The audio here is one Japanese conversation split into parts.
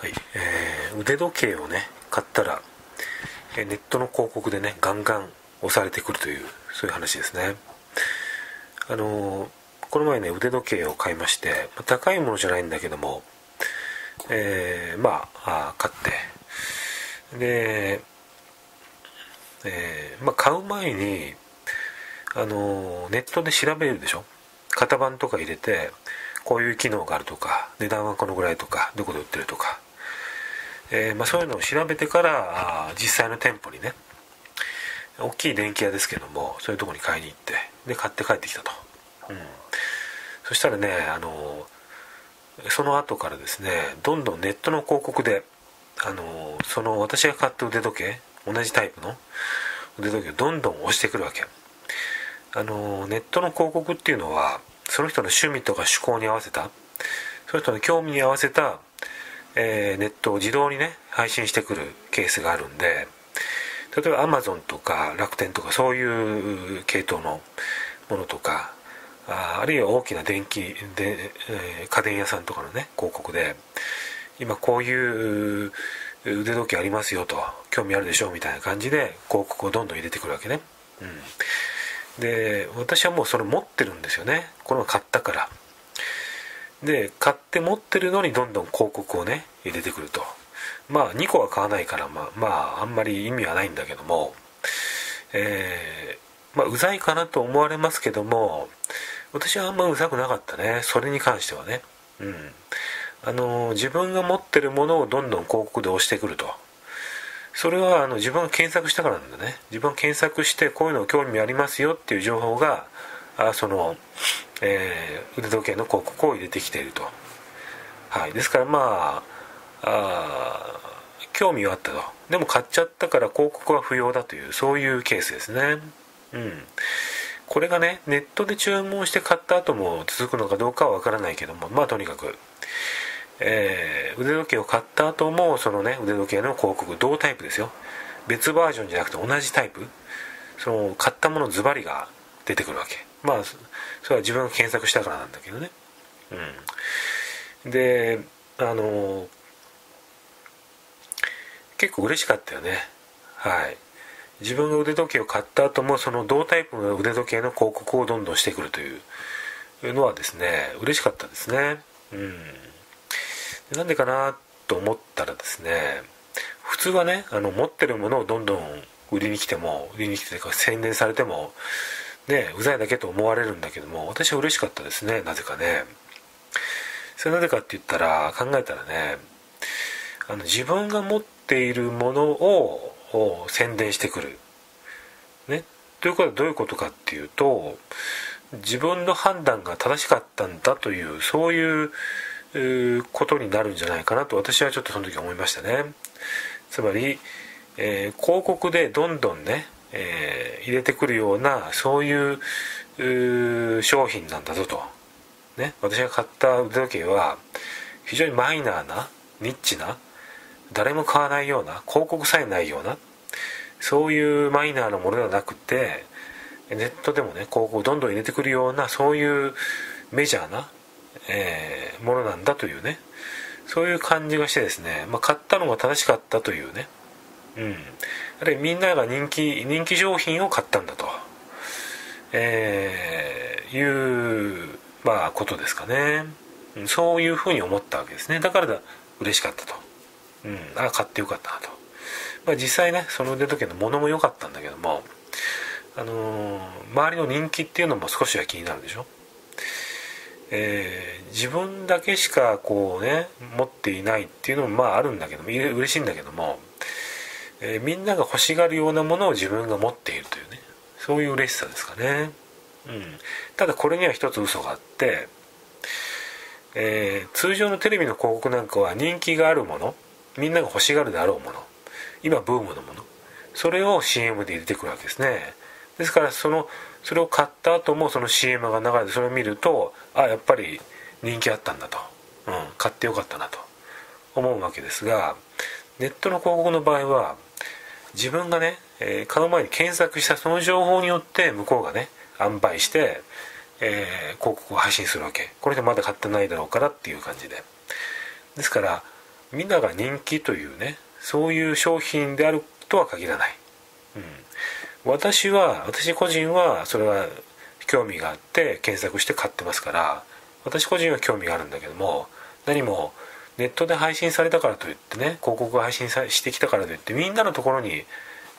はい。えー、腕時計をね買ったら、えネットの広告でねガンガン押されてくるというそういう話ですね。あのー、この前ね腕時計を買いまして高いものじゃないんだけどもえー、まあ買って。で、えー、まあ、買う前にあのネットで調べるでしょ？型番とか入れてこういう機能があるとか値段はこのぐらいとかどこで売ってるとか。えー、まあ、そういうのを調べてから実際の店舗にね大きい電気屋ですけどもそういうとこに買いに行ってで買って帰ってきたと、うん、そしたらねあのその後からですねどんどんネットの広告であのその私が買った腕時計同じタイプの腕時計をどんどん押してくるわけ。あのネットの広告っていうのはその人の趣味とか趣向に合わせたその人の興味に合わせたえー、ネットを自動にね配信してくるケースがあるんで例えばアマゾンとか楽天とかそういう系統のものとかあるいは大きな電気で、えー、家電屋さんとかのね広告で今こういう腕時計ありますよと興味あるでしょみたいな感じで広告をどんどん入れてくるわけね、うん、で私はもうそれ持ってるんですよね。これは買ったから。で買って持ってるのにどんどん広告をね入れてくると。まあ2個は買わないからまあまああんまり意味はないんだけどもえー、まあうざいかなと思われますけども私はあんまうざくなかったね。それに関してはね。うん。あの自分が持ってるものをどんどん広告で押してくると。それはあの自分が検索したからなんだね。自分が検索してこういうの興味ありますよっていう情報があそのえー、腕時計の広告を入れてきていると、はい、ですからまああ興味はあったと。でも買っちゃったから広告は不要だというそういうケースですね。うん。これがねネットで注文して買った後も続くのかどうかはわからないけどもまあとにかくえー、腕時計を買った後もそのね腕時計の広告同タイプですよ。別バージョンじゃなくて同じタイプ。その買ったものズバリが出てくるわけ。まあそれは自分が検索したからなんだけどね。うん。であの結構嬉しかったよね。はい。自分が腕時計を買った後もその同タイプの腕時計の広告をどんどんしてくるというのはですね嬉しかったですね。うん。なんでかなと思ったらですね普通はねあの持ってるものをどんどん売りに来ても売りに来てか宣伝されてもねうざいだけと思われるんだけども私は嬉しかったですねなぜかね。それなぜかって言ったら考えたらねあの自分が持っているものを宣伝してくる。ねということはどういうことかっていうと自分の判断が正しかったんだというそういうことになるんじゃないかなと私はちょっとその時思いましたね。つまり、えー、広告でどんどんねえー、入れてくるようなそういう商品なんだぞと、ね、私が買った腕時計は非常にマイナーなニッチな誰も買わないような広告さえないようなそういうマイナーなものではなくてネットでもね広告をどんどん入れてくるようなそういうメジャーな、えー、ものなんだというねそういう感じがしてですね、まあ、買ったのが正しかったというねうん。あるいはみんなが人気人気商品を買ったんだと、えー、いうまあことですかね。そういうふうに思ったわけですね。だからだ嬉しかったと、うん、あ買ってよかったなと、まあ、実際ねその腕時計のものも良かったんだけどもあのー、周りの人気っていうのも少しは気になるでしょ。えー、自分だけしかこうね持っていないっていうのもまああるんだけども嬉しいんだけどもえー、みんなが欲しがるようなものを自分が持っているというね。そういう嬉しさですかね、うん、ただこれには一つ嘘があって、えー、通常のテレビの広告なんかは人気があるものみんなが欲しがるであろうもの今ブームのものそれを CM で入れてくるわけですね。ですからそのそれを買った後もその CM が流れてそれを見るとあやっぱり人気あったんだと、うん、買ってよかったなと思うわけですがネットの広告の場合は自分がね、えー、買う前に検索したその情報によって向こうがね販売して、えー、広告を配信するわけ。これでまだ買ってないだろうからっていう感じで。ですからみんなが人気というねそういう商品であるとは限らない、うん、私は私個人はそれは興味があって検索して買ってますから私個人は興味があるんだけども何もネットで配信されたからといってね広告が配信さしてきたからといってみんなのところに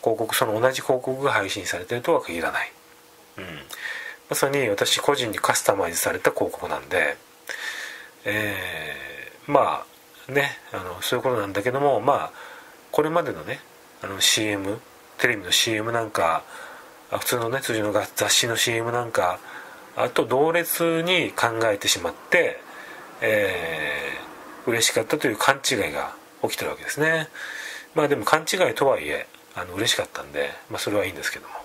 広告その同じ広告が配信されてるとは限らない、うん、まさに私個人にカスタマイズされた広告なんでえー、まあねあのそういうことなんだけどもまあこれまでのねあの CM テレビの CM なんか普通のね通常の雑誌の CM なんかあと同列に考えてしまって、えー、嬉しかったという勘違いが起きてるわけですね。まあでも勘違いとはいえあの嬉しかったんで、まあ、それはいいんですけども。